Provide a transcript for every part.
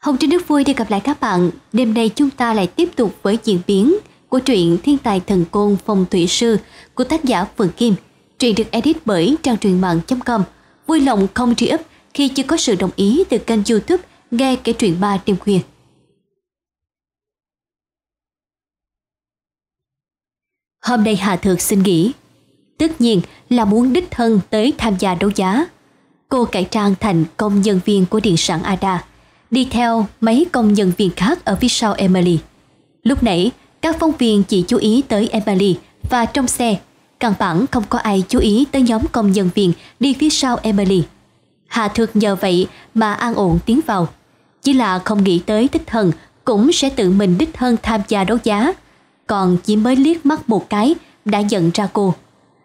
Hồng Trinh rất vui được gặp lại các bạn. Đêm nay chúng ta lại tiếp tục với diễn biến của truyện Thiên tài thần côn phong thủy sư của tác giả Phượng Kim. Truyện được edit bởi trang truyện mạng.com. Vui lòng không tri ấp khi chưa có sự đồng ý từ kênh youtube nghe kể truyện ba đêm khuya. Hôm nay Hà Thược xin nghỉ. Tất nhiên là muốn đích thân tới tham gia đấu giá. Cô cải trang thành công nhân viên của điện sản Ada đi theo mấy công nhân viên khác ở phía sau Emily. Lúc nãy, các phóng viên chỉ chú ý tới Emily và trong xe, căn bản không có ai chú ý tới nhóm công nhân viên đi phía sau Emily. Hà Thược nhờ vậy mà an ổn tiến vào. Chỉ là không nghĩ tới Thích Thần cũng sẽ tự mình đích thân tham gia đấu giá. Còn chỉ mới liếc mắt một cái đã nhận ra cô.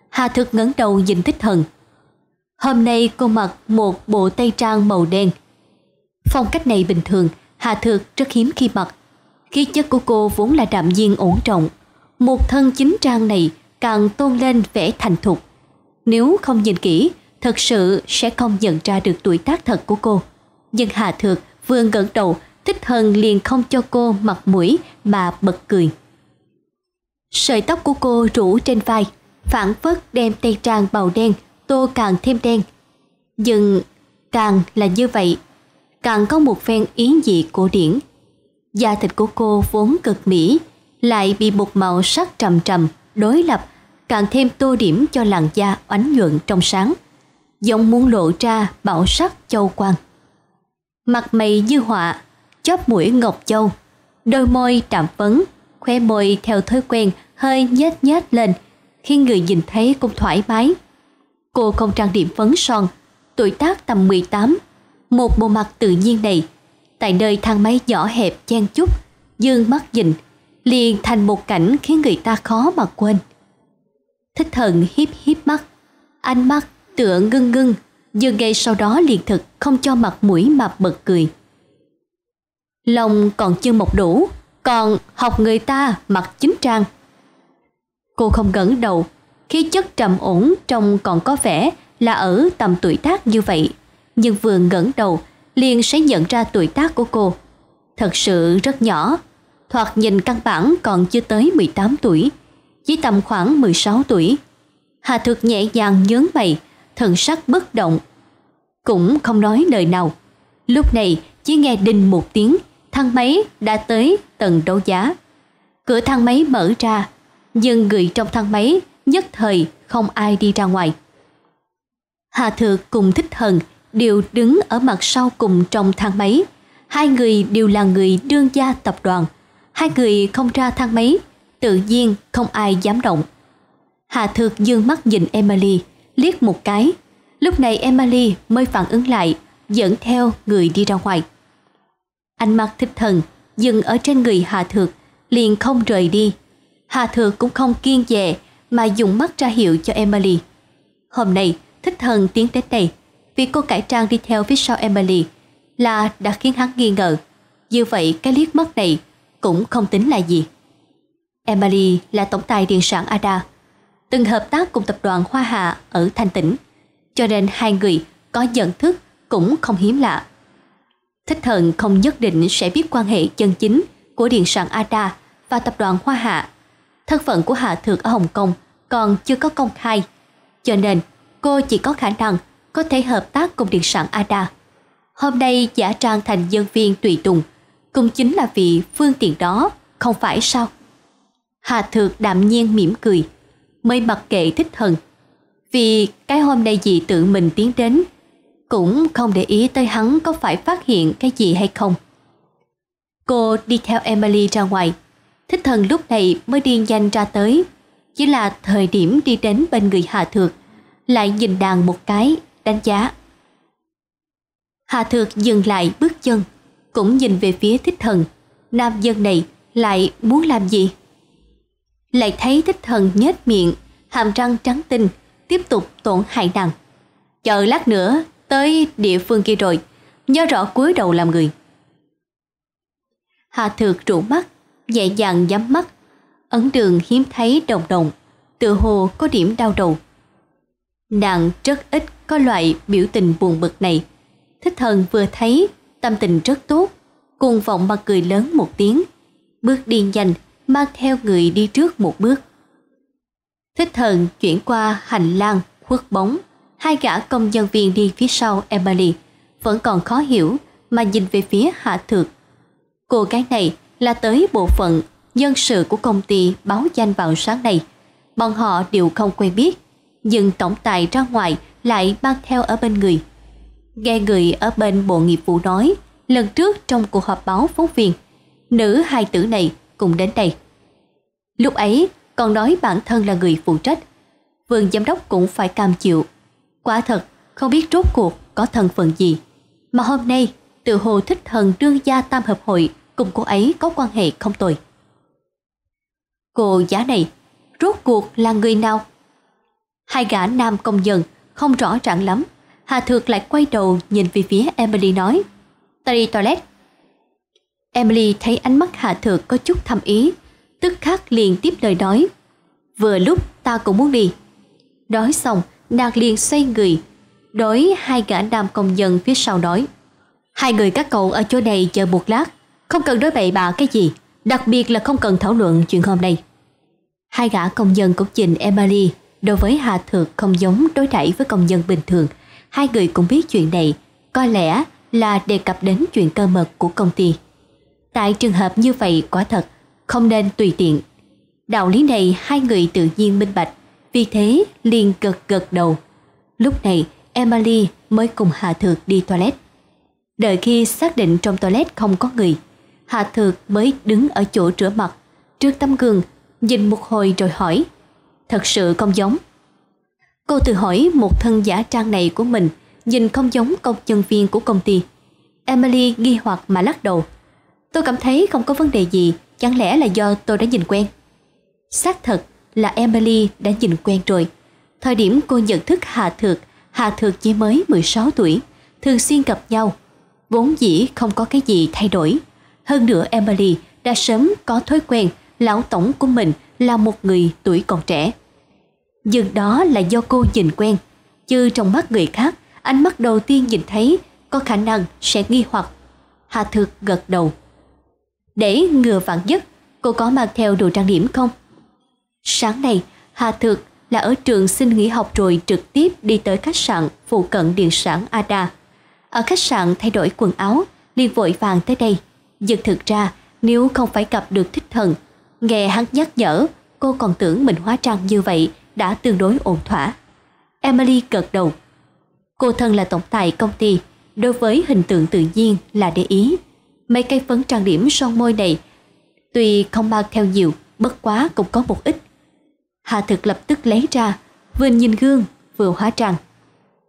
Hà Thược ngẩng đầu nhìn Thích Thần. Hôm nay cô mặc một bộ tây trang màu đen Phong cách này bình thường, Hà Thược rất hiếm khi mặc. Khí chất của cô vốn là đạm nhiên ổn trọng. Một thân chính trang này càng tôn lên vẻ thành thục. Nếu không nhìn kỹ, thật sự sẽ không nhận ra được tuổi tác thật của cô. Nhưng Hà Thược vừa ngẩng đầu, thích hơn liền không cho cô mặt mũi mà bật cười. Sợi tóc của cô rủ trên vai, phản phất đem tay trang màu đen, tô càng thêm đen. Nhưng càng là như vậy càng có một phen yến dị cổ điển. Da thịt của cô vốn cực mỹ, lại bị một màu sắc trầm trầm, đối lập, càng thêm tô điểm cho làn da ánh nhuận trong sáng, giống muốn lộ ra bảo sắc châu quang. Mặt mày như họa, chóp mũi ngọc châu, đôi môi trạm phấn, khoe môi theo thói quen hơi nhếch nhếch lên, khi người nhìn thấy cũng thoải mái. Cô không trang điểm phấn son, tuổi tác tầm 18 một bộ mặt tự nhiên này, tại nơi thang máy nhỏ hẹp chen chúc, dương mắt nhìn, liền thành một cảnh khiến người ta khó mà quên. Thích thần hiếp hiếp mắt, ánh mắt tựa ngưng ngưng, nhưng ngay sau đó liền thực không cho mặt mũi mà bật cười. Lòng còn chưa mọc đủ, còn học người ta mặc chính trang. Cô không ngẩng đầu, khí chất trầm ổn trông còn có vẻ là ở tầm tuổi tác như vậy nhưng vừa ngẩng đầu liền sẽ nhận ra tuổi tác của cô. Thật sự rất nhỏ, thoạt nhìn căn bản còn chưa tới 18 tuổi, chỉ tầm khoảng 16 tuổi. Hà Thực nhẹ nhàng nhướng mày, thần sắc bất động, cũng không nói lời nào. Lúc này chỉ nghe đinh một tiếng, thang máy đã tới tầng đấu giá. Cửa thang máy mở ra, nhưng người trong thang máy nhất thời không ai đi ra ngoài. Hà Thược cùng Thích Thần đều đứng ở mặt sau cùng trong thang máy. Hai người đều là người đương gia tập đoàn. Hai người không ra thang máy, tự nhiên không ai dám động. Hà Thược dương mắt nhìn Emily, liếc một cái. Lúc này Emily mới phản ứng lại, dẫn theo người đi ra ngoài. Ánh mắt thích thần dừng ở trên người Hà Thược, liền không rời đi. Hà Thược cũng không kiên dè mà dùng mắt ra hiệu cho Emily. Hôm nay, thích thần tiến đến đây vì cô cải trang đi theo phía sau Emily là đã khiến hắn nghi ngờ. Như vậy cái liếc mắt này cũng không tính là gì. Emily là tổng tài điện sản Ada, từng hợp tác cùng tập đoàn Hoa Hạ ở Thanh Tĩnh, cho nên hai người có nhận thức cũng không hiếm lạ. Thích thần không nhất định sẽ biết quan hệ chân chính của điện sản Ada và tập đoàn Hoa Hạ. Thân phận của Hạ Thược ở Hồng Kông còn chưa có công khai, cho nên cô chỉ có khả năng có thể hợp tác cùng điện sản Ada. Hôm nay giả trang thành nhân viên tùy tùng, cũng chính là vì phương tiện đó, không phải sao? Hà Thược đạm nhiên mỉm cười, mới mặc kệ thích thần. Vì cái hôm nay dì tự mình tiến đến, cũng không để ý tới hắn có phải phát hiện cái gì hay không. Cô đi theo Emily ra ngoài, thích thần lúc này mới điên nhanh ra tới. Chỉ là thời điểm đi đến bên người Hà Thược, lại nhìn đàn một cái đánh giá. Hà Thược dừng lại bước chân, cũng nhìn về phía thích thần. Nam dân này lại muốn làm gì? Lại thấy thích thần nhếch miệng, hàm răng trắng tinh, tiếp tục tổn hại nặng. Chờ lát nữa, tới địa phương kia rồi, nhớ rõ cúi đầu làm người. Hà Thược trụ mắt, nhẹ dàng nhắm mắt, ấn đường hiếm thấy đồng đồng, tự hồ có điểm đau đầu. Nàng rất ít có loại biểu tình buồn bực này. Thích thần vừa thấy tâm tình rất tốt, Cuồng vọng mà cười lớn một tiếng, bước đi nhanh, mang theo người đi trước một bước. Thích thần chuyển qua hành lang, khuất bóng, hai gã công nhân viên đi phía sau Emily, vẫn còn khó hiểu mà nhìn về phía Hạ Thược. Cô gái này là tới bộ phận nhân sự của công ty báo danh vào sáng nay. Bọn họ đều không quen biết, nhưng tổng tài ra ngoài lại mang theo ở bên người. Nghe người ở bên bộ nghiệp vụ nói, lần trước trong cuộc họp báo phóng viên, nữ hai tử này cùng đến đây. Lúc ấy còn nói bản thân là người phụ trách, vườn giám đốc cũng phải cam chịu. Quả thật, không biết rốt cuộc có thân phận gì. Mà hôm nay, tự hồ thích thần đương gia tam hợp hội cùng cô ấy có quan hệ không tồi. Cô giá này, rốt cuộc là người nào? Hai gã nam công dân không rõ ràng lắm. Hà Thược lại quay đầu nhìn về phía Emily nói Ta đi toilet. Emily thấy ánh mắt Hà Thược có chút thâm ý, tức khắc liền tiếp lời nói Vừa lúc ta cũng muốn đi. Nói xong, nàng liền xoay người, đối hai gã nam công dân phía sau nói Hai người các cậu ở chỗ này chờ một lát, không cần đối bậy bạ cái gì, đặc biệt là không cần thảo luận chuyện hôm nay. Hai gã công dân cũng nhìn Emily đối với Hà Thược không giống đối đãi với công nhân bình thường. Hai người cũng biết chuyện này, có lẽ là đề cập đến chuyện cơ mật của công ty. Tại trường hợp như vậy quả thật, không nên tùy tiện. Đạo lý này hai người tự nhiên minh bạch, vì thế liền gật gật đầu. Lúc này Emily mới cùng Hà Thược đi toilet. Đợi khi xác định trong toilet không có người, Hà Thược mới đứng ở chỗ rửa mặt, trước tấm gương, nhìn một hồi rồi hỏi. Thật sự không giống. Cô tự hỏi một thân giả trang này của mình nhìn không giống công nhân viên của công ty. Emily nghi hoặc mà lắc đầu. Tôi cảm thấy không có vấn đề gì, chẳng lẽ là do tôi đã nhìn quen. Xác thật là Emily đã nhìn quen rồi. Thời điểm cô nhận thức Hà Thược, Hà Thược chỉ mới 16 tuổi, thường xuyên gặp nhau. Vốn dĩ không có cái gì thay đổi. Hơn nữa Emily đã sớm có thói quen lão tổng của mình là một người tuổi còn trẻ. Nhưng đó là do cô nhìn quen, chứ trong mắt người khác, ánh mắt đầu tiên nhìn thấy có khả năng sẽ nghi hoặc. Hà Thược gật đầu. Để ngừa vạn nhất, cô có mang theo đồ trang điểm không? Sáng nay, Hà Thược là ở trường xin nghỉ học rồi trực tiếp đi tới khách sạn phụ cận điện sản Ada. Ở khách sạn thay đổi quần áo, liền vội vàng tới đây. Nhưng thực ra, nếu không phải gặp được thích thần, nghe hắn nhắc nhở, cô còn tưởng mình hóa trang như vậy đã tương đối ổn thỏa. Emily gật đầu. Cô thân là tổng tài công ty, đối với hình tượng tự nhiên là để ý. Mấy cây phấn trang điểm son môi này, tuy không mang theo nhiều, bất quá cũng có một ít. Hà thực lập tức lấy ra, vừa nhìn gương, vừa hóa trang.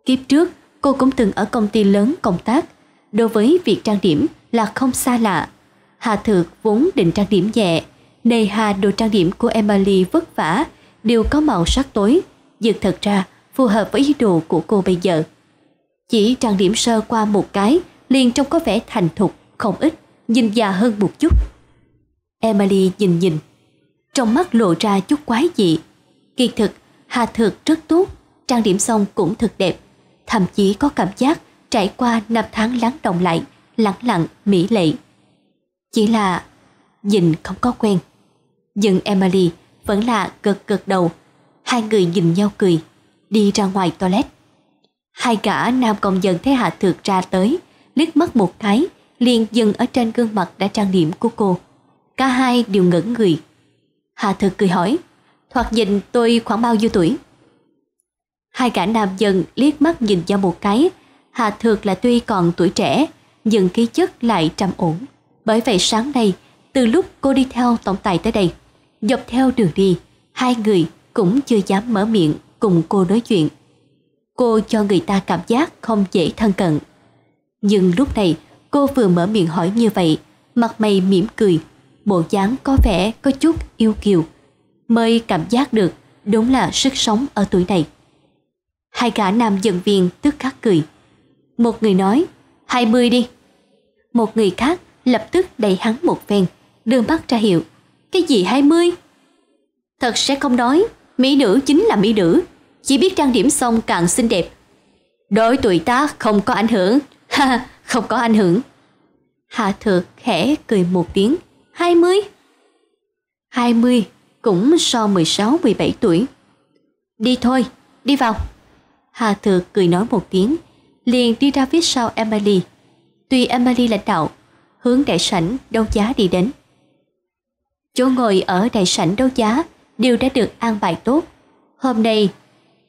Kiếp trước, cô cũng từng ở công ty lớn công tác, đối với việc trang điểm là không xa lạ. Hà thực vốn định trang điểm nhẹ, nề hà đồ trang điểm của Emily vất vả, đều có màu sắc tối, nhưng thật ra phù hợp với ý đồ của cô bây giờ. Chỉ trang điểm sơ qua một cái, liền trông có vẻ thành thục, không ít, nhìn già hơn một chút. Emily nhìn nhìn, trong mắt lộ ra chút quái dị. Kỳ thực, Hà Thực rất tốt, trang điểm xong cũng thật đẹp, thậm chí có cảm giác trải qua năm tháng lắng động lại, lặng lặng, mỹ lệ. Chỉ là nhìn không có quen. Nhưng Emily vẫn là gật gật đầu. Hai người nhìn nhau cười, đi ra ngoài toilet. Hai gã nam công dân thấy Hạ Thược ra tới, liếc mắt một cái, liền dừng ở trên gương mặt đã trang điểm của cô. Cả hai đều ngẩn người. Hạ Thược cười hỏi, thoạt nhìn tôi khoảng bao nhiêu tuổi? Hai gã nam dân liếc mắt nhìn nhau một cái, Hạ Thược là tuy còn tuổi trẻ, nhưng khí chất lại trầm ổn. Bởi vậy sáng nay, từ lúc cô đi theo tổng tài tới đây, dọc theo đường đi, hai người cũng chưa dám mở miệng cùng cô nói chuyện. Cô cho người ta cảm giác không dễ thân cận. Nhưng lúc này, cô vừa mở miệng hỏi như vậy, mặt mày mỉm cười, bộ dáng có vẻ có chút yêu kiều, mới cảm giác được đúng là sức sống ở tuổi này. Hai gã nam dân viên tức khắc cười. Một người nói, hai mươi đi. Một người khác lập tức đẩy hắn một phen, đưa mắt ra hiệu. Cái gì hai mươi? Thật sẽ không nói, mỹ nữ chính là mỹ nữ, chỉ biết trang điểm xong càng xinh đẹp. Đối tuổi tác không có ảnh hưởng, ha, không có ảnh hưởng. Hạ thược khẽ cười một tiếng. Hai mươi. Hai mươi cũng so 16-17 tuổi. Đi thôi, đi vào. Hà Thược cười nói một tiếng, liền đi ra phía sau Emily. Tuy Emily lãnh đạo, hướng đại sảnh đấu giá đi đến. Chỗ ngồi ở đại sảnh đấu giá đều đã được an bài tốt. Hôm nay,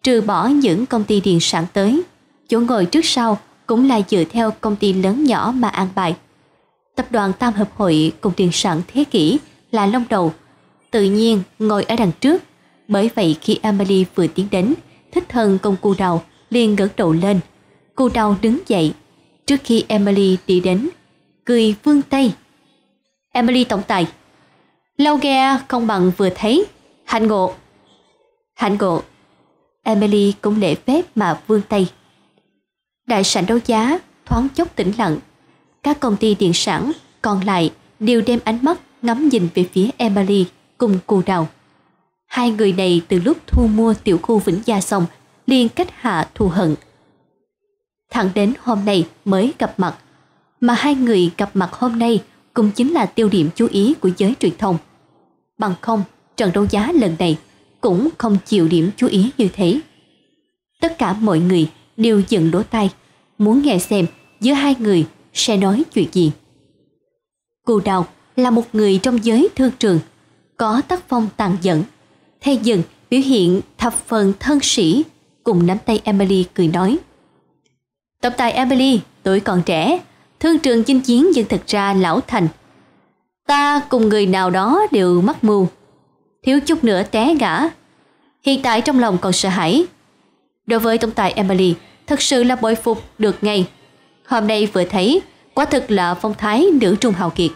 trừ bỏ những công ty điện sản tới, chỗ ngồi trước sau cũng là dựa theo công ty lớn nhỏ mà an bài. Tập đoàn Tam Hợp Hội cùng điện sản thế kỷ là lông đầu, tự nhiên ngồi ở đằng trước. Bởi vậy khi Emily vừa tiến đến, thích thần công cu đầu liền ngẩng đầu lên. Cu đầu đứng dậy, trước khi Emily đi đến, cười vương tay. Emily tổng tài, lâu ghe không bằng vừa thấy, hạnh ngộ. Hạnh ngộ. Emily cũng lễ phép mà vươn tay. Đại sảnh đấu giá thoáng chốc tĩnh lặng. Các công ty điện sản còn lại đều đem ánh mắt ngắm nhìn về phía Emily cùng cù đào. Hai người này từ lúc thu mua tiểu khu Vĩnh Gia xong liền cách hạ thù hận. Thẳng đến hôm nay mới gặp mặt, mà hai người gặp mặt hôm nay cũng chính là tiêu điểm chú ý của giới truyền thông. Bằng không, trận đấu giá lần này cũng không chịu điểm chú ý như thế. Tất cả mọi người đều dựng đổ tay, muốn nghe xem giữa hai người sẽ nói chuyện gì. Cù Đào là một người trong giới thương trường, có tác phong tàn dẫn. Thay dần biểu hiện thập phần thân sĩ, cùng nắm tay Emily cười nói. Tổng tài Emily, tuổi còn trẻ, thương trường chinh chiến nhưng thật ra lão thành. Ta cùng người nào đó đều mắc mưu, thiếu chút nữa té ngã. Hiện tại trong lòng còn sợ hãi. Đối với tổng tài Emily, thật sự là bội phục được ngay. Hôm nay vừa thấy, quả thực là phong thái nữ trung hào kiệt.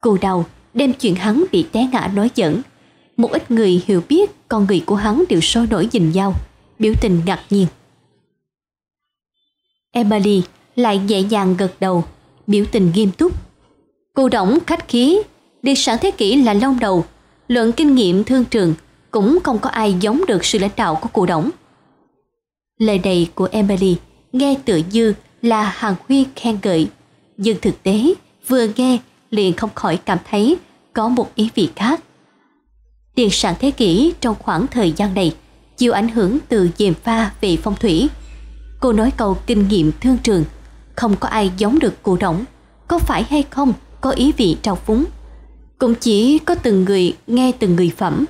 Cù đầu đem chuyện hắn bị té ngã nói dẫn. Một ít người hiểu biết con người của hắn đều sôi nổi nhìn nhau, biểu tình ngạc nhiên. Emily lại nhẹ nhàng gật đầu, biểu tình nghiêm túc. Cô đổng khách khí, đi sản thế kỷ là long đầu, luận kinh nghiệm thương trường cũng không có ai giống được sự lãnh đạo của cụ đổng. Lời này của Emily nghe tựa như là hàng huyên khen ngợi, nhưng thực tế vừa nghe liền không khỏi cảm thấy có một ý vị khác. Điện sản thế kỷ trong khoảng thời gian này chịu ảnh hưởng từ dèm pha về phong thủy. Cô nói câu kinh nghiệm thương trường, không có ai giống được cụ đổng, có phải hay không có ý vị trào phúng. Cũng chỉ có từng người nghe từng người phẩm.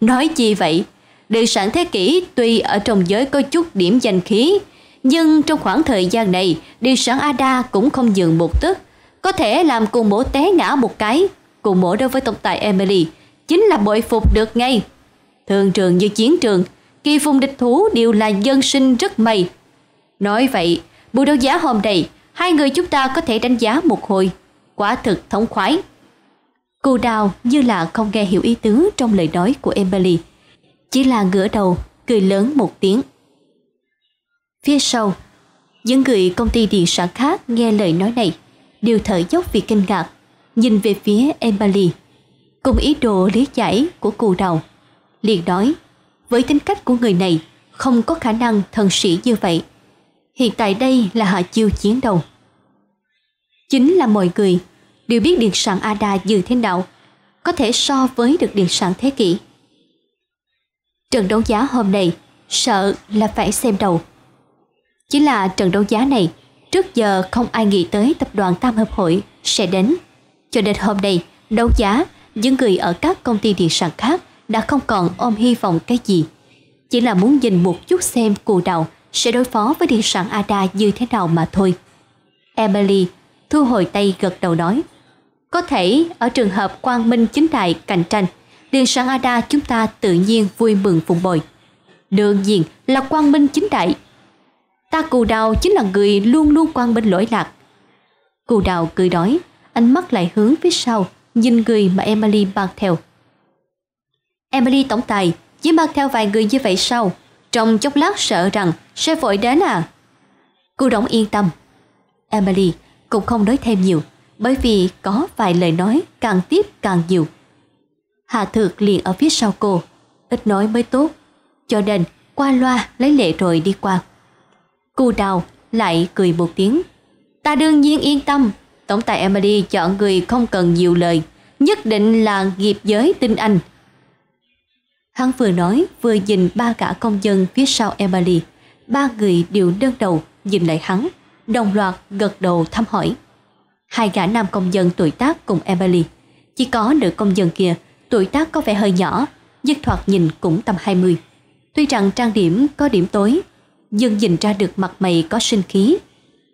nói chi vậy? Đời sản thế kỷ tuy ở trong giới có chút điểm danh khí, nhưng trong khoảng thời gian này, điện sản Ada cũng không dừng một tức, có thể làm cùng mổ té ngã một cái. Cùng mổ đối với tổng tài Emily chính là bội phục được ngay. Thường trường như chiến trường, kỳ phùng địch thú đều là dân sinh rất may. Nói vậy, buổi đấu giá hôm nay, hai người chúng ta có thể đánh giá một hồi. Quả thực thống khoái. Cô đào như là không nghe hiểu ý tứ trong lời nói của Emily. Chỉ là ngửa đầu, cười lớn một tiếng. Phía sau, những người công ty điện sản khác nghe lời nói này đều thở dốc vì kinh ngạc, nhìn về phía Emily, cùng ý đồ lý giải của cù đầu. Liền nói, với tính cách của người này, không có khả năng thần sĩ như vậy. Hiện tại đây là hạ chiêu chiến đầu. Chính là mọi người đều biết điện sản Ada như thế nào, có thể so với được điện sản thế kỷ. Trận đấu giá hôm nay sợ là phải xem đầu. Chỉ là trận đấu giá này Trước giờ không ai nghĩ tới tập đoàn Tam Hợp Hội sẽ đến. Cho đến hôm nay, đấu giá, những người ở các công ty điện sản khác đã không còn ôm hy vọng cái gì. Chỉ là muốn nhìn một chút xem cù đầu sẽ đối phó với điện sản Ada như thế nào mà thôi. Emily thu hồi tay gật đầu nói. Có thể ở trường hợp quang minh chính đại cạnh tranh, điện sản Ada chúng ta tự nhiên vui mừng phụng bồi. Đương nhiên là quang minh chính đại Ta cù đào chính là người luôn luôn quan minh lỗi lạc. Cù đào cười đói, ánh mắt lại hướng phía sau, nhìn người mà Emily mang theo. Emily tổng tài, chỉ mang theo vài người như vậy sao? Trong chốc lát sợ rằng sẽ vội đến à? Cô đóng yên tâm. Emily cũng không nói thêm nhiều, bởi vì có vài lời nói càng tiếp càng nhiều. Hà Thược liền ở phía sau cô, ít nói mới tốt, cho nên qua loa lấy lệ rồi đi qua. Cô đào lại cười một tiếng. Ta đương nhiên yên tâm, tổng tài Emily chọn người không cần nhiều lời, nhất định là nghiệp giới tinh anh. Hắn vừa nói vừa nhìn ba gã công dân phía sau Emily, ba người đều đơn đầu nhìn lại hắn, đồng loạt gật đầu thăm hỏi. Hai gã nam công dân tuổi tác cùng Emily, chỉ có nữ công dân kia tuổi tác có vẻ hơi nhỏ, nhưng thoạt nhìn cũng tầm 20. Tuy rằng trang điểm có điểm tối, nhưng nhìn ra được mặt mày có sinh khí.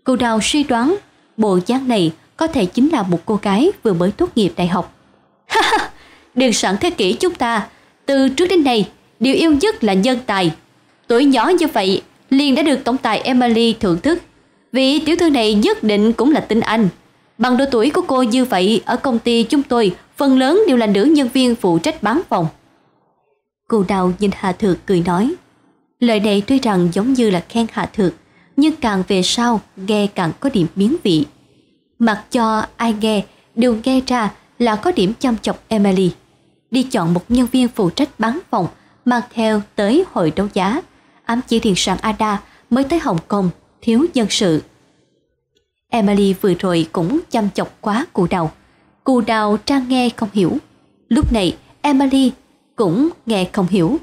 Cô đào suy đoán, bộ dáng này có thể chính là một cô gái vừa mới tốt nghiệp đại học. Ha ha, đường sản thế kỷ chúng ta, từ trước đến nay, điều yêu nhất là nhân tài. Tuổi nhỏ như vậy, liền đã được tổng tài Emily thưởng thức. Vị tiểu thư này nhất định cũng là tinh anh. Bằng độ tuổi của cô như vậy, ở công ty chúng tôi, phần lớn đều là nữ nhân viên phụ trách bán phòng. Cô đào nhìn Hà Thược cười nói. Lời này tuy rằng giống như là khen Hà Thược, nhưng càng về sau nghe càng có điểm biến vị. Mặc cho ai nghe đều nghe ra là có điểm chăm chọc Emily. Đi chọn một nhân viên phụ trách bán phòng mang theo tới hội đấu giá. Ám chỉ điện sản Ada mới tới Hồng Kông, thiếu nhân sự. Emily vừa rồi cũng chăm chọc quá cụ Đào. Cụ đào trang nghe không hiểu. Lúc này Emily cũng nghe không hiểu.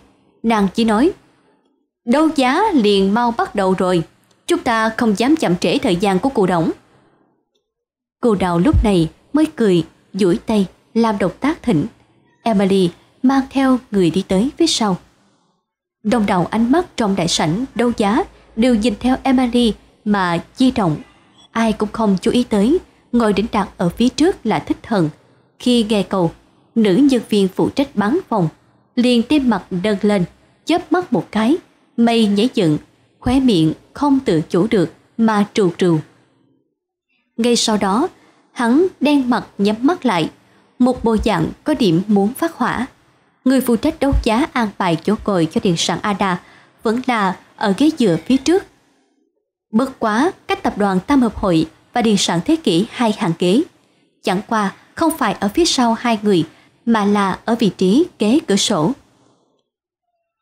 Nàng chỉ nói Đấu giá liền mau bắt đầu rồi. Chúng ta không dám chậm trễ thời gian của cụ đổng. Cụ đào lúc này mới cười, duỗi tay, làm động tác thỉnh. Emily mang theo người đi tới phía sau. Đông đầu ánh mắt trong đại sảnh đấu giá đều nhìn theo Emily mà di động. Ai cũng không chú ý tới, ngồi đỉnh đặt ở phía trước là thích thần. Khi nghe cầu, nữ nhân viên phụ trách bán phòng, liền tim mặt đơn lên, chớp mắt một cái, mây nhảy dựng, khóe miệng không tự chủ được mà trù trù. Ngay sau đó, hắn đen mặt nhắm mắt lại, một bộ dạng có điểm muốn phát hỏa. Người phụ trách đấu giá an bài chỗ ngồi cho điện sản Ada vẫn là ở ghế dựa phía trước. Bất quá, cách tập đoàn Tam Hợp Hội và điện sản Thế Kỷ hai hàng ghế. Chẳng qua không phải ở phía sau hai người mà là ở vị trí kế cửa sổ.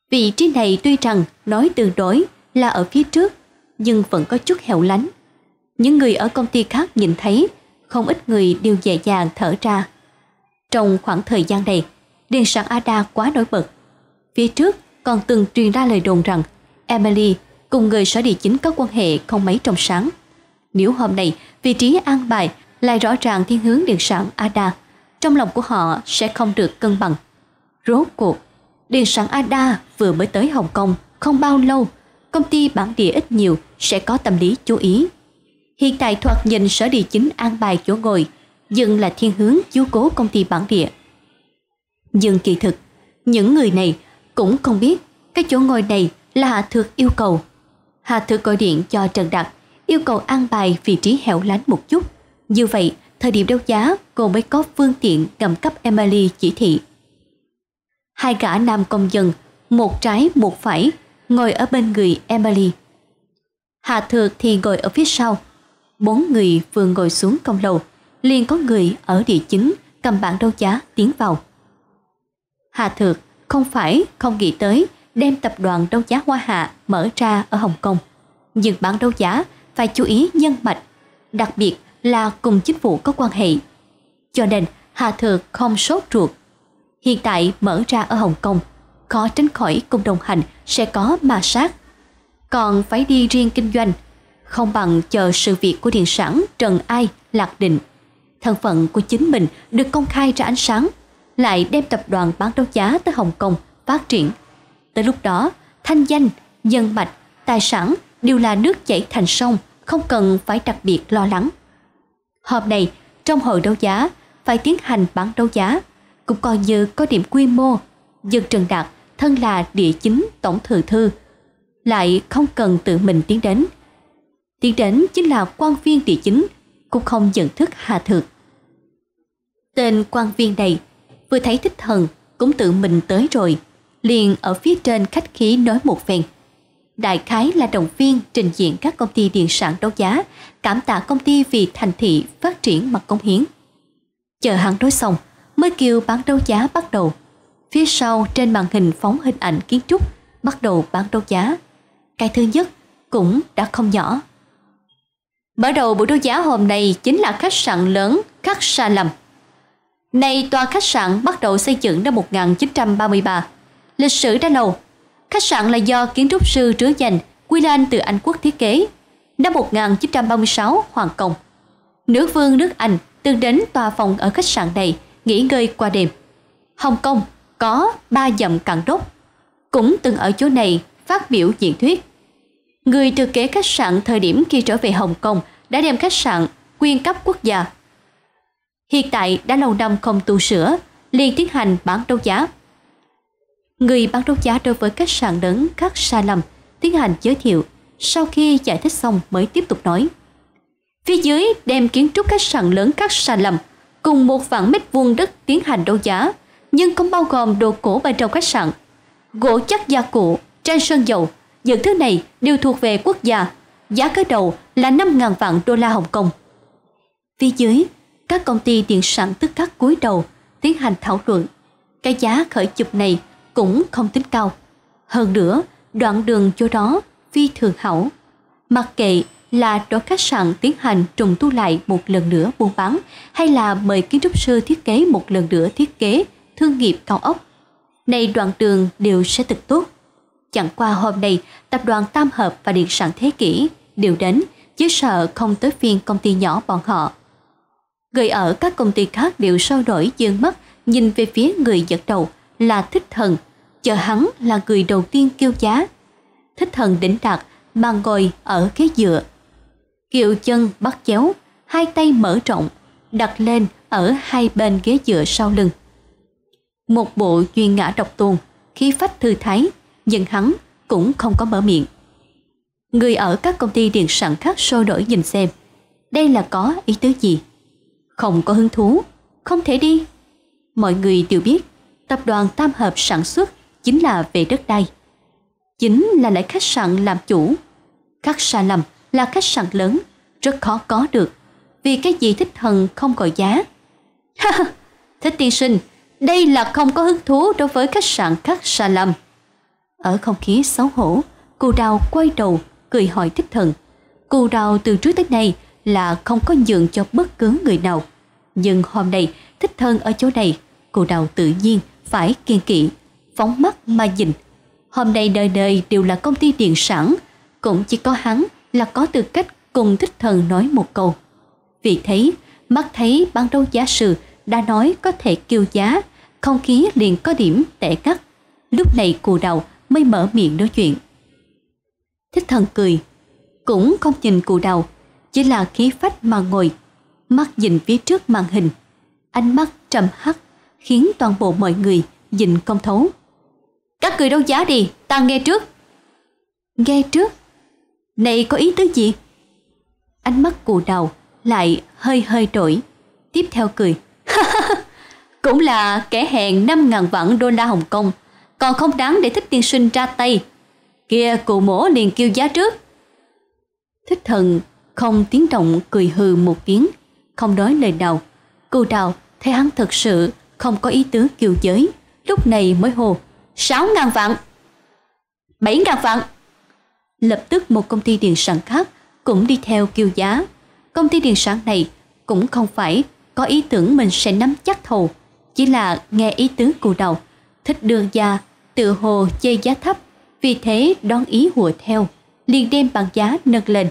Vị trí này tuy rằng nói tương đối là ở phía trước nhưng vẫn có chút hẻo lánh. Những người ở công ty khác nhìn thấy không ít người đều dễ dàng thở ra. Trong khoảng thời gian này, điện sản Ada quá nổi bật. Phía trước còn từng truyền ra lời đồn rằng Emily cùng người sở địa chính có quan hệ không mấy trong sáng. Nếu hôm nay vị trí an bài lại rõ ràng thiên hướng điện sản Ada, trong lòng của họ sẽ không được cân bằng. Rốt cuộc, điện sản Ada vừa mới tới Hồng Kông không bao lâu, công ty bản địa ít nhiều sẽ có tâm lý chú ý. Hiện tại thoạt nhìn sở địa chính an bài chỗ ngồi, dừng là thiên hướng chiếu cố công ty bản địa. Nhưng kỳ thực, những người này cũng không biết cái chỗ ngồi này là Hạ Thược yêu cầu. Hạ Thược gọi điện cho Trần Đạt, yêu cầu an bài vị trí hẻo lánh một chút. Như vậy, thời điểm đấu giá cô mới có phương tiện cầm cấp Emily chỉ thị. Hai gã nam công dân, một trái một phải, ngồi ở bên người Emily. Hạ Thược thì ngồi ở phía sau. Bốn người vừa ngồi xuống công lầu, liền có người ở địa chính cầm bảng đấu giá tiến vào. Hà Thược không phải không nghĩ tới đem tập đoàn đấu giá Hoa Hạ mở ra ở Hồng Kông. Nhưng bán đấu giá phải chú ý nhân mạch, đặc biệt là cùng chính phủ có quan hệ. Cho nên Hà Thược không sốt ruột. Hiện tại mở ra ở Hồng Kông, khó tránh khỏi cùng đồng hành sẽ có ma sát. Còn phải đi riêng kinh doanh, không bằng chờ sự việc của điện sản Trần Ai lạc định. Thân phận của chính mình được công khai ra ánh sáng lại đem tập đoàn bán đấu giá tới Hồng Kông phát triển. Tới lúc đó, thanh danh, nhân mạch, tài sản đều là nước chảy thành sông, không cần phải đặc biệt lo lắng. Hôm nay, trong hội đấu giá, phải tiến hành bán đấu giá, cũng coi như có điểm quy mô. Dương Trần Đạt thân là địa chính tổng thừa thư, lại không cần tự mình tiến đến. Tiến đến chính là quan viên địa chính, cũng không nhận thức hạ thược. Tên quan viên này vừa thấy thích thần cũng tự mình tới rồi, liền ở phía trên khách khí nói một phen. Đại khái là động viên trình diện các công ty điện sản đấu giá, cảm tạ công ty vì thành thị phát triển mặt công hiến. Chờ hắn nói xong, mới kêu bán đấu giá bắt đầu. Phía sau trên màn hình phóng hình ảnh kiến trúc, bắt đầu bán đấu giá. Cái thứ nhất cũng đã không nhỏ. Mở đầu buổi đấu giá hôm nay chính là khách sạn lớn Khắc Sa Lâm. Này tòa khách sạn bắt đầu xây dựng năm 1933. Lịch sử đã lâu. Khách sạn là do kiến trúc sư trứ danh Quy từ Anh Quốc thiết kế. Năm 1936, Hoàng Công. Nữ vương nước Anh từng đến tòa phòng ở khách sạn này nghỉ ngơi qua đêm. Hồng Kông có ba dặm cạn đốt cũng từng ở chỗ này phát biểu diễn thuyết. Người thừa kế khách sạn thời điểm khi trở về Hồng Kông đã đem khách sạn quyên cấp quốc gia. Hiện tại đã lâu năm không tu sửa, liền tiến hành bán đấu giá. Người bán đấu giá đối với khách sạn lớn các Sa Lầm tiến hành giới thiệu, sau khi giải thích xong mới tiếp tục nói. Phía dưới đem kiến trúc khách sạn lớn các Sa Lầm cùng một vạn mét vuông đất tiến hành đấu giá, nhưng không bao gồm đồ cổ bên trong khách sạn. Gỗ chắc gia cụ, tranh sơn dầu, những thứ này đều thuộc về quốc gia. Giá khởi đầu là 5.000 vạn đô la Hồng Kông. Phía dưới, các công ty điện sản tức khắc cúi đầu tiến hành thảo luận. Cái giá khởi chụp này cũng không tính cao. Hơn nữa, đoạn đường chỗ đó phi thường hảo. Mặc kệ là đó khách sạn tiến hành trùng tu lại một lần nữa buôn bán hay là mời kiến trúc sư thiết kế một lần nữa thiết kế thương nghiệp cao ốc. Này đoạn đường đều sẽ thực tốt. Chẳng qua hôm nay, tập đoàn Tam Hợp và Điện sản Thế Kỷ đều đến, chứ sợ không tới phiên công ty nhỏ bọn họ. Người ở các công ty khác đều sôi nổi dương mắt nhìn về phía người dẫn đầu là Thích Thần, chờ hắn là người đầu tiên kêu giá. Thích Thần đỉnh đạt mà ngồi ở ghế dựa. Kiều chân bắt chéo, hai tay mở rộng, đặt lên ở hai bên ghế dựa sau lưng. Một bộ duyên ngã độc tôn, khí phách thư thái, nhưng hắn cũng không có mở miệng. Người ở các công ty điện sản khác sôi nổi nhìn xem, đây là có ý tứ gì? Không có hứng thú, không thể đi. Mọi người đều biết, tập đoàn Tam Hợp sản xuất chính là về đất đai. Chính là lại khách sạn làm chủ. Khách sạn lầm là khách sạn lớn, rất khó có được. Vì cái gì thích thần không gọi giá. Ha ha, thích tiên sinh, đây là không có hứng thú đối với khách sạn khách sạn lầm. Ở không khí xấu hổ, cô đào quay đầu, cười hỏi thích thần. Cô đào từ trước tới nay là không có nhường cho bất cứ người nào. Nhưng hôm nay, thích thân ở chỗ này, cô đào tự nhiên phải kiên kỵ, phóng mắt mà nhìn. Hôm nay đời đời đều là công ty điện sản, cũng chỉ có hắn là có tư cách cùng thích thần nói một câu. Vì thế, mắt thấy ban đấu giá sự đã nói có thể kêu giá, không khí liền có điểm tệ cắt. Lúc này cù đầu mới mở miệng nói chuyện. Thích thần cười, cũng không nhìn cù đầu, chỉ là khí phách mà ngồi, mắt nhìn phía trước màn hình. Ánh mắt trầm hắt, khiến toàn bộ mọi người nhìn không thấu. Các người đấu giá đi, ta nghe trước. Nghe trước? Này có ý tứ gì? Ánh mắt cù đầu lại hơi hơi đổi, tiếp theo cười. Cũng là kẻ hẹn 5.000 vạn đô la Hồng Kông, còn không đáng để thích tiên sinh ra tay. Kia cụ mổ liền kêu giá trước. Thích thần không tiếng động cười hừ một tiếng, không nói lời nào. Cô đào thấy hắn thật sự không có ý tứ kiều giới, lúc này mới hồ sáu ngàn vạn, bảy ngàn vạn. Lập tức một công ty điện sản khác cũng đi theo kêu giá. Công ty điện sản này cũng không phải có ý tưởng mình sẽ nắm chắc thầu, chỉ là nghe ý tứ cụ đầu, thích đưa ra tự hồ chê giá thấp, vì thế đón ý hùa theo, liền đem bằng giá nâng lên.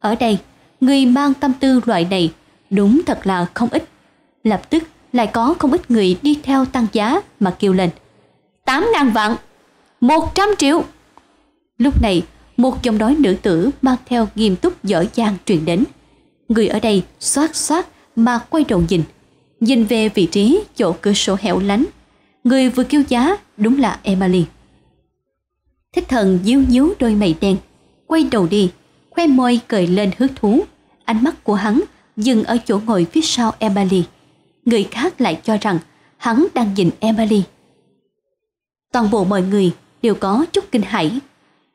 Ở đây, người mang tâm tư loại này đúng thật là không ít. Lập tức lại có không ít người đi theo tăng giá mà kêu lên. 8 ngàn vạn, 100 triệu. Lúc này, một giọng nói nữ tử mang theo nghiêm túc giỏi giang truyền đến. Người ở đây xoát xoát mà quay đầu nhìn, nhìn về vị trí chỗ cửa sổ hẻo lánh. Người vừa kêu giá đúng là Emily. Thích thần díu nhíu đôi mày đen, quay đầu đi, khoe môi cười lên hứng thú. Ánh mắt của hắn dừng ở chỗ ngồi phía sau Emily. Người khác lại cho rằng hắn đang nhìn Emily. Toàn bộ mọi người đều có chút kinh hãi.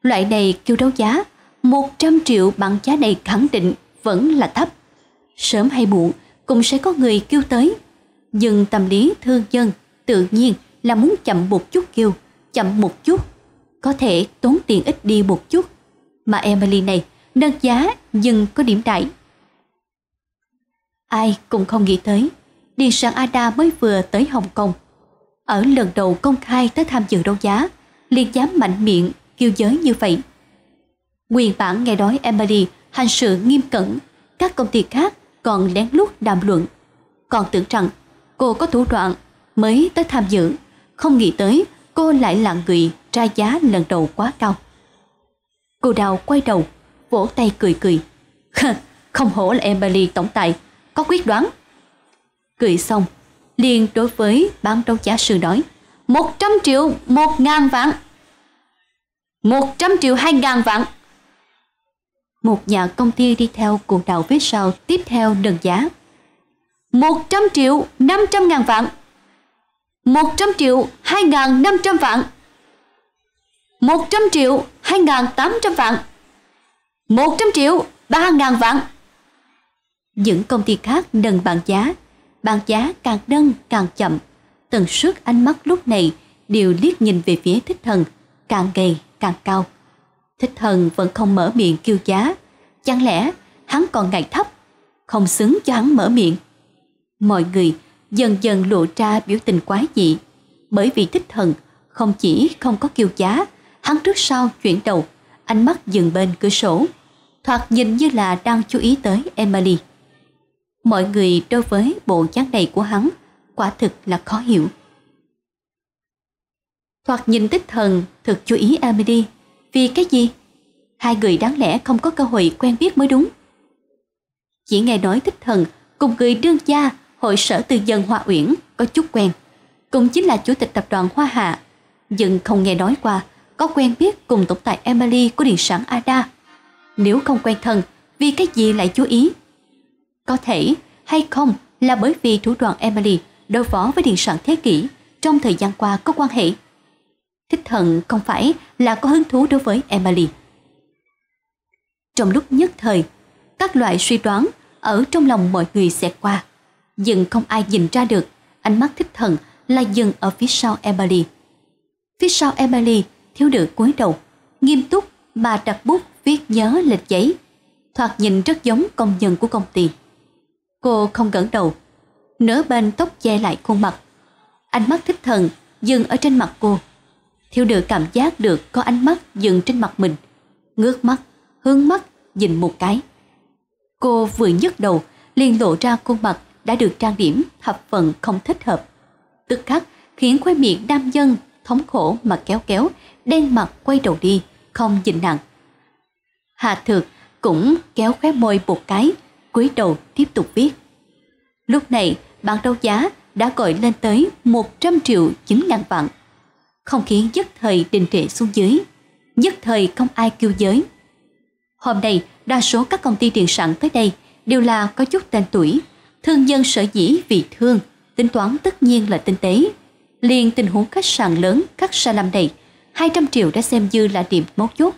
Loại này kêu đấu giá 100 triệu bằng giá này khẳng định vẫn là thấp. Sớm hay muộn cũng sẽ có người kêu tới. Nhưng tâm lý thương dân tự nhiên là muốn chậm một chút kêu, chậm một chút, có thể tốn tiền ít đi một chút. Mà Emily này nâng giá nhưng có điểm đại. Ai cũng không nghĩ tới, Điền sản Ada mới vừa tới Hồng Kông. Ở lần đầu công khai tới tham dự đấu giá, liền dám mạnh miệng kêu giới như vậy. Nguyên bản nghe nói Emily hành sự nghiêm cẩn, các công ty khác còn lén lút đàm luận. Còn tưởng rằng cô có thủ đoạn mới tới tham dự, không nghĩ tới cô lại là người ra giá lần đầu quá cao. Cô đào quay đầu, vỗ tay cười cười. không hổ là Emily tổng tài, có quyết đoán. Cười xong, liền đối với bán đấu giá sư nói, một trăm triệu một ngàn vạn. một trăm triệu hai ngàn vạn. Một nhà công ty đi theo cuộc đào phía sau tiếp theo nâng giá. một trăm triệu năm trăm ngàn vạn. một trăm triệu hai ngàn năm trăm vạn. một trăm triệu hai ngàn tám trăm vạn một trăm triệu ba ngàn vạn. Những công ty khác nâng bảng giá, bảng giá càng nâng càng chậm. Tần suất ánh mắt lúc này đều liếc nhìn về phía thích thần, càng ngày càng cao. Thích thần vẫn không mở miệng kêu giá, chẳng lẽ hắn còn ngại thấp, không xứng cho hắn mở miệng. Mọi người dần dần lộ ra biểu tình quái dị, bởi vì thích thần không chỉ không có kêu giá, hắn trước sau chuyển đầu, ánh mắt dừng bên cửa sổ, thoạt nhìn như là đang chú ý tới Emily. Mọi người đối với bộ dáng này của hắn quả thực là khó hiểu. Thoạt nhìn tích thần thực chú ý Emily. Vì cái gì? Hai người đáng lẽ không có cơ hội quen biết mới đúng. Chỉ nghe nói tích thần cùng người đương gia hội sở tư dân Hoa Uyển có chút quen. Cũng chính là chủ tịch tập đoàn Hoa Hạ. Nhưng không nghe nói qua có quen biết cùng tổng tài Emily của điện sản Ada. Nếu không quen thân, vì cái gì lại chú ý? Có thể hay không là bởi vì thủ đoàn Emily đối phó với điện sản thế kỷ trong thời gian qua có quan hệ. Thích thần không phải là có hứng thú đối với Emily. Trong lúc nhất thời, các loại suy đoán ở trong lòng mọi người sẽ qua. Nhưng không ai nhìn ra được ánh mắt thích thần là dừng ở phía sau Emily. Phía sau Emily thiếu nữ cúi đầu, nghiêm túc mà đặt bút viết nhớ lịch giấy. Thoạt nhìn rất giống công nhân của công ty. Cô không ngẩng đầu, nửa bên tóc che lại khuôn mặt. Ánh mắt thích thần dừng ở trên mặt cô. Thiếu nữ cảm giác được có ánh mắt dừng trên mặt mình. Ngước mắt, hướng mắt, nhìn một cái. Cô vừa nhấc đầu, liền lộ ra khuôn mặt đã được trang điểm thập phần không thích hợp. Tức khắc khiến khoe miệng nam dân thống khổ mà kéo kéo, đen mặt quay đầu đi, không nhìn nặng. Hạ Thược cũng kéo khóe môi một cái, cúi đầu tiếp tục viết. Lúc này, bản đấu giá đã gọi lên tới 100 triệu 9 ngàn vạn. Không khí nhất thời đình trệ xuống dưới, nhất thời không ai kêu giới. Hôm nay, đa số các công ty điện sản tới đây đều là có chút tên tuổi, thương nhân sở dĩ vì thương, tính toán tất nhiên là tinh tế. Liền tình huống khách sạn lớn các sa lâm này, 200 triệu đã xem như là điểm mấu chốt.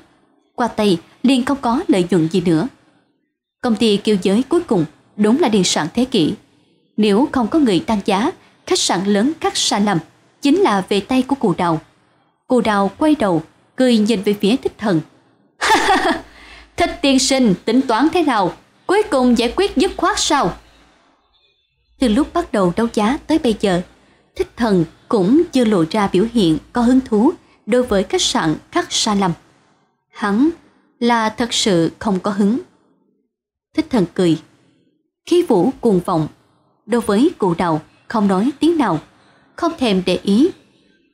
Qua tay liền không có lợi nhuận gì nữa. Công ty kêu giới cuối cùng đúng là điện sản thế kỷ. Nếu không có người tăng giá, khách sạn lớn khắc xa lầm chính là về tay của cụ đào. Cụ đào quay đầu, cười nhìn về phía thích thần. thích tiên sinh tính toán thế nào? Cuối cùng giải quyết dứt khoát sao? Từ lúc bắt đầu đấu giá tới bây giờ, thích thần cũng chưa lộ ra biểu hiện có hứng thú đối với khách sạn khắc sa lâm. Hắn là thật sự không có hứng. Thích thần cười. Khí vũ cuồng vọng. Đối với cụ đào không nói tiếng nào. Không thèm để ý.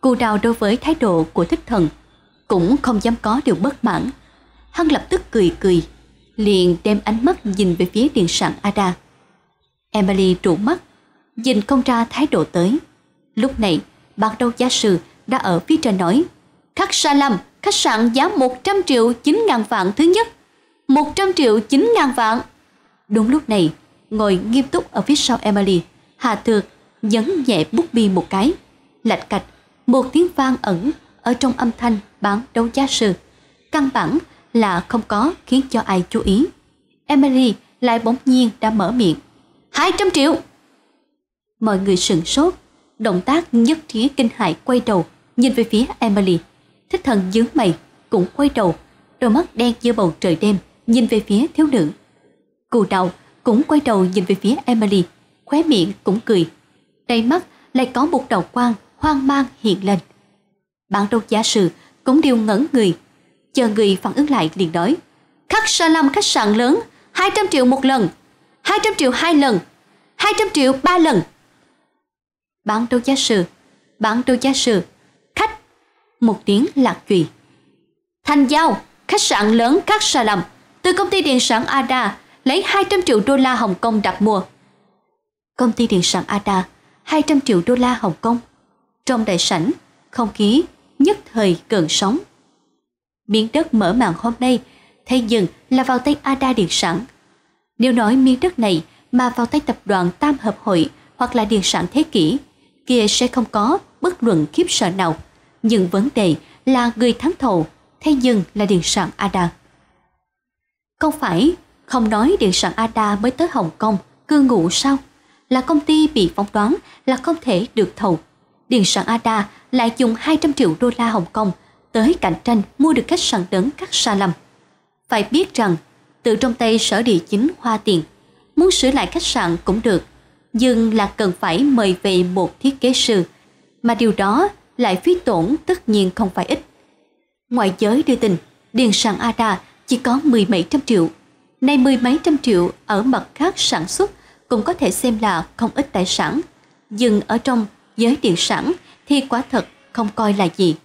Cụ đào đối với thái độ của thích thần cũng không dám có điều bất mãn. Hắn lập tức cười cười. Liền đem ánh mắt nhìn về phía điện sản Ada. Emily trụ mắt. Nhìn không ra thái độ tới. Lúc này, ban đầu gia sư đã ở phía trên nói. Khắc Sa Lâm, khách sạn giá 100 triệu 9 ngàn vạn thứ nhất. 100 triệu 9 ngàn vạn. Đúng lúc này, ngồi nghiêm túc ở phía sau Emily, Hà Thược nhấn nhẹ bút bi một cái. Lạch cạch, một tiếng vang ẩn ở trong âm thanh bán đấu giá sư. Căn bản là không có khiến cho ai chú ý. Emily lại bỗng nhiên đã mở miệng. 200 triệu! Mọi người sửng sốt, động tác nhất trí kinh hại quay đầu, nhìn về phía Emily. Thích thần dướng mày, cũng quay đầu, đôi mắt đen như bầu trời đêm, nhìn về phía thiếu nữ. Cù đào cũng quay đầu nhìn về phía Emily, khóe miệng cũng cười. Đầy mắt lại có một đầu quang hoang mang hiện lên. bản đấu giả sự cũng đều ngẩn người, chờ người phản ứng lại liền nói. Khắc Sa Lâm khách sạn lớn, 200 triệu một lần, 200 triệu hai lần, 200 triệu ba lần. bản đấu giá sự, bản đấu giá sự, một tiếng lạc trùy. Thành giao, khách sạn lớn Khắc Sa Lâm, từ công ty điện sản Ada lấy 200 triệu đô la Hồng Kông đặt mua. Công ty điện sản Ada, 200 triệu đô la Hồng Kông. Trong đại sảnh, không khí nhất thời gần sóng. Miếng đất mở màn hôm nay, thay dừng là vào tay Ada Điện Sản. Nếu nói miếng đất này mà vào tay tập đoàn Tam Hợp Hội hoặc là Điện Sản Thế Kỷ, kia sẽ không có bất luận khiếp sợ nào. Nhưng vấn đề là người thắng thầu, thế nhưng là Điện Sản Ada. Không phải không nói Điện Sản Ada mới tới Hồng Kông, cư ngụ sao? Là công ty bị phóng đoán là không thể được thầu. Điện Sản Ada lại dùng 200 triệu đô la Hồng Kông tới cạnh tranh mua được khách sạn lớn các Sa Lâm. Phải biết rằng, từ trong tay sở địa chính hoa tiền, muốn sửa lại khách sạn cũng được, nhưng là cần phải mời về một thiết kế sư, mà điều đó lại phí tổn tất nhiên không phải ít. Ngoại giới đưa tin, Điện sản Ada chỉ có mười mấy trăm triệu, nay mười mấy trăm triệu ở mặt khác sản xuất cũng có thể xem là không ít tài sản, nhưng ở trong giới điện sản thì quả thật không coi là gì.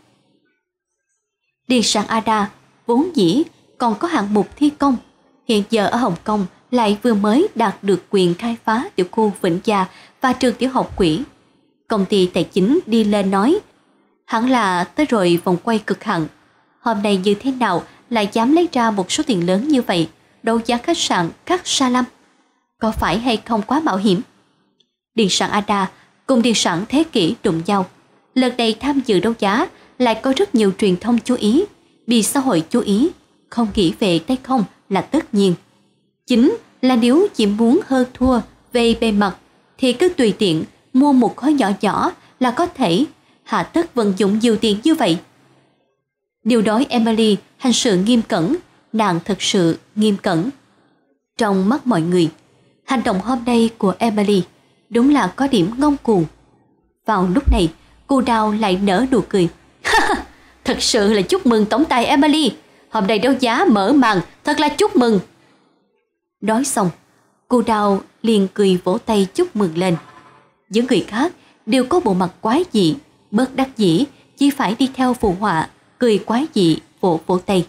Điện sản Ada vốn dĩ còn có hạng mục thi công, hiện giờ ở Hồng Kông lại vừa mới đạt được quyền khai phá tiểu khu Vĩnh Gia và trường tiểu học quỹ. Công ty tài chính đi lên nói, hẳn là tới rồi vòng quay cực hạn. Hôm nay như thế nào lại dám lấy ra một số tiền lớn như vậy, đấu giá khách sạn các Sa Lâm? Có phải hay không quá mạo hiểm? Điện sản Ada cùng điện sản Thế Kỷ đụng nhau. Lần này tham dự đấu giá lại có rất nhiều truyền thông chú ý, bị xã hội chú ý, không nghĩ về tay không là tất nhiên. Chính là nếu chỉ muốn hơn thua về bề mặt thì cứ tùy tiện mua một khối nhỏ nhỏ là có thể hạ tất vận dụng nhiều tiền như vậy. Điều đó Emily hành sự nghiêm cẩn, nàng thật sự nghiêm cẩn. Trong mắt mọi người, hành động hôm nay của Emily đúng là có điểm ngông cuồng. Vào lúc này, cô đào lại nở nụ cười. Thật sự là chúc mừng tổng tài Emily. Hôm nay đấu giá mở màn, thật là chúc mừng. Nói xong, cô đào liền cười vỗ tay chúc mừng lên. Những người khác đều có bộ mặt quái dị, bất đắc dĩ, chỉ phải đi theo phụ họa, cười quái dị, vỗ vỗ tay.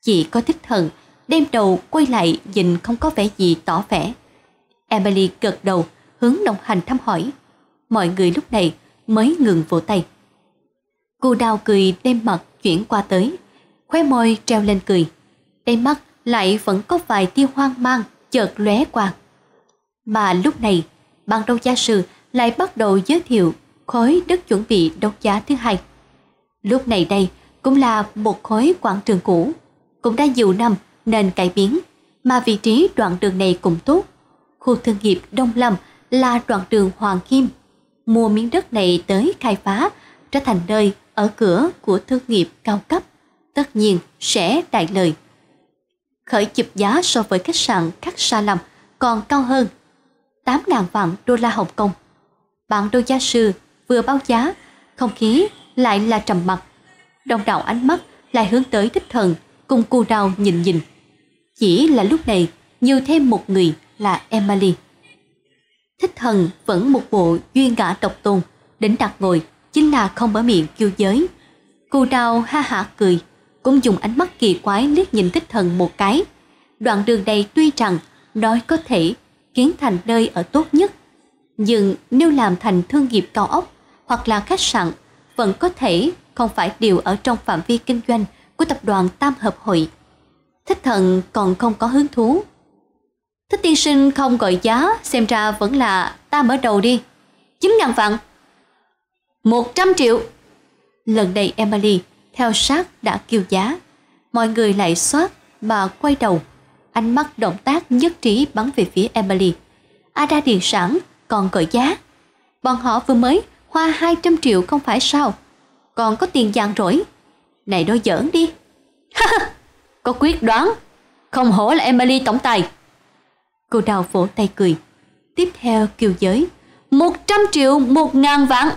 chị có thích thần, đem đầu quay lại nhìn không có vẻ gì tỏ vẻ. Emily gật đầu, hướng đồng hành thăm hỏi. Mọi người lúc này mới ngừng vỗ tay. Cô đào cười đem mặt chuyển qua tới, khóe môi treo lên cười. Tay mắt lại vẫn có vài tia hoang mang chợt lóe qua. Mà lúc này, ban đầu gia sư lại bắt đầu giới thiệu khối đất chuẩn bị đấu giá thứ hai. Lúc này đây cũng là một khối quảng trường cũ, cũng đã nhiều năm nên cải biến, mà vị trí đoạn đường này cũng tốt. Khu thương nghiệp Đông Lâm là đoạn đường Hoàng Kim. Mua miếng đất này tới khai phá, trở thành nơi ở cửa của thương nghiệp cao cấp, tất nhiên sẽ đại lời. Khởi chụp giá so với khách sạn Khắc Sa Lâm còn cao hơn 8.000 vạn đô la Hồng Kông. Bạn đô gia sư vừa báo giá, không khí lại là trầm mặc. đông đảo ánh mắt lại hướng tới thích thần cùng cù đào nhìn nhìn. Chỉ là lúc này nhiều thêm một người là Emily. Thích thần vẫn một bộ duyên ngã độc tôn, đến đặt ngồi, chính là không mở miệng kêu giới. cù đào ha hả cười, cũng dùng ánh mắt kỳ quái liếc nhìn thích thần một cái. Đoạn đường này tuy rằng nói có thể kiến thành nơi ở tốt nhất, nhưng nếu làm thành thương nghiệp cao ốc hoặc là khách sạn vẫn có thể không phải đều ở trong phạm vi kinh doanh của tập đoàn Tam Hợp Hội. Thích thần còn không có hứng thú Thích tiên sinh không gọi giá, xem ra vẫn là ta mở đầu đi. Chín ngàn vạn. Một trăm triệu. Lần này Emily theo sát đã kêu giá. Mọi người lại soát mà quay đầu. Ánh mắt động tác nhất trí bắn về phía Emily. Ada Điền Sản còn gọi giá. Bọn họ vừa mới hoa 200 triệu không phải sao. Còn có tiền dàn rỗi. Này nói giỡn đi. có quyết đoán. Không hổ là Emily tổng tài. Cô đào vỗ tay cười. Tiếp theo kêu giới. Một trăm triệu một ngàn vạn.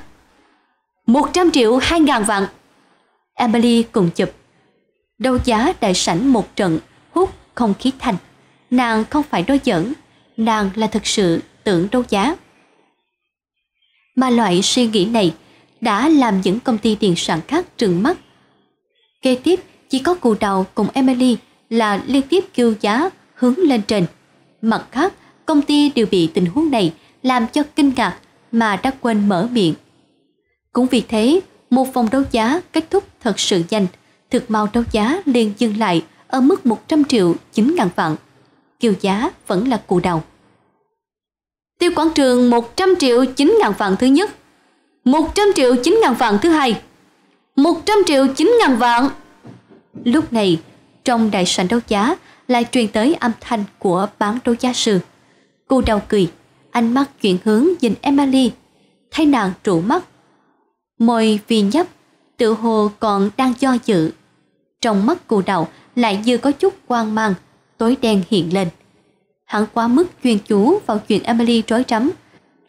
Một trăm triệu hai ngàn vạn. Emily cùng chụp. Đấu giá đại sảnh một trận hút không khí thành. Nàng không phải nói giỡn, nàng là thực sự tưởng đấu giá. Mà loại suy nghĩ này đã làm những công ty tiền sản khác trừng mắt. Kế tiếp, chỉ có cụ đầu cùng Emily là liên tiếp kêu giá hướng lên trên. Mặt khác, công ty đều bị tình huống này làm cho kinh ngạc mà đã quên mở miệng. Cũng vì thế, một vòng đấu giá kết thúc thật sự nhanh, thực mau đấu giá liền dừng lại ở mức 100 triệu 9 ngàn vạn. Kêu giá vẫn là cụ đầu. Tiêu quảng trường 100 triệu 9 ngàn vạn thứ nhất, 100 triệu 9 ngàn vạn thứ hai, 100 triệu 9 ngàn vạn. Lúc này, trong đại sảnh đấu giá lại truyền tới âm thanh của bán đấu giá sư. Cô đau cười, ánh mắt chuyển hướng nhìn Emily, thấy nàng trụ mắt. Môi vì nhấp, tự hồ còn đang do dự. Trong mắt cô đầu lại như có chút quang mang, tối đen hiện lên. Hắn quá mức chuyên chú vào chuyện Emily rối rắm,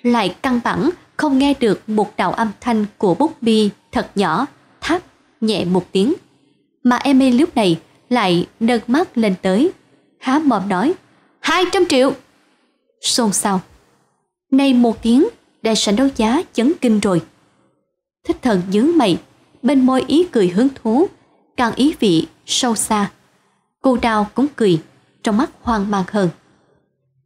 lại căng bản không nghe được một đạo âm thanh của bút bi thật nhỏ, tháp nhẹ một tiếng. Mà Emily lúc này lại nâng mắt lên tới, há mồm nói, 200 triệu. Xôn xao. nay một tiếng, đại sảnh đấu giá chấn kinh rồi. Thích thần nhướng mày, bên môi ý cười hứng thú, càng ý vị sâu xa. Cô đào cũng cười, trong mắt hoang mang hơn.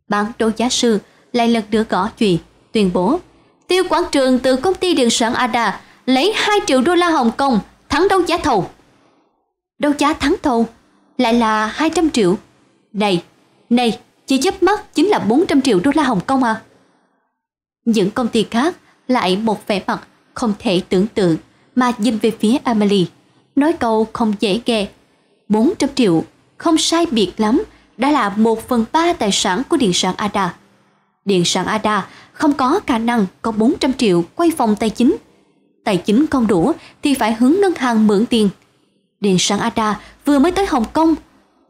Bán đô giá sư lại lần nữa gõ chùy tuyên bố tiêu quảng trường từ công ty điện sản Ada lấy 2 triệu đô la Hồng Kông thắng đấu giá thầu. Đấu giá thắng thầu lại là 200 triệu. Này, này, chỉ chớp mắt chính là 400 triệu đô la Hồng Kông à? Những công ty khác lại một vẻ mặt không thể tưởng tượng mà nhìn về phía Emily, nói câu không dễ nghe. 400 triệu, không sai biệt lắm, đã là một phần ba tài sản của Điện sản Ada. Điện sản Ada không có khả năng có 400 triệu quay vòng tài chính. Tài chính không đủ thì phải hướng ngân hàng mượn tiền. Điện sản Ada vừa mới tới Hồng Kông,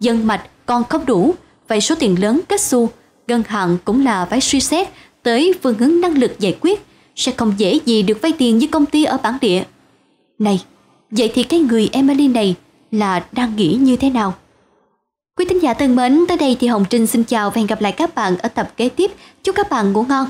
dân mạch còn không đủ, vậy số tiền lớn kết xu, ngân hàng cũng là phải suy xét tới phương hướng năng lực giải quyết, sẽ không dễ gì được vay tiền với công ty ở bản địa. Này, vậy thì cái người Emily này là đang nghĩ như thế nào? Quý thính giả thân mến, tới đây thì Hồng Trinh xin chào và hẹn gặp lại các bạn ở tập kế tiếp. Chúc các bạn ngủ ngon.